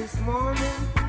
this morning.